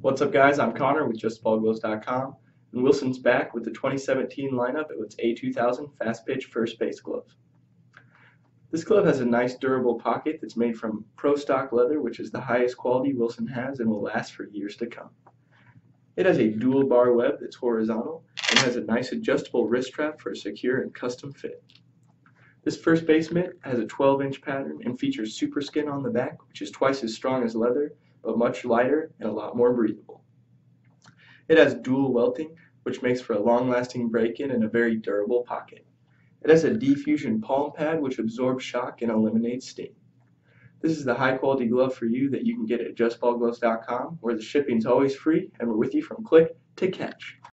What's up guys, I'm Connor with JustBallGloves.com and Wilson's back with the 2017 lineup of its A2000 Fast Pitch First Base Glove. This glove has a nice durable pocket that's made from Pro Stock leather which is the highest quality Wilson has and will last for years to come. It has a dual bar web that's horizontal and has a nice adjustable wrist strap for a secure and custom fit. This first base mitt has a 12 inch pattern and features super skin on the back which is twice as strong as leather but much lighter and a lot more breathable. It has dual welting, which makes for a long-lasting break-in and a very durable pocket. It has a defusion palm pad, which absorbs shock and eliminates steam. This is the high-quality glove for you that you can get at justballgloves.com, where the shipping is always free and we're with you from click to catch.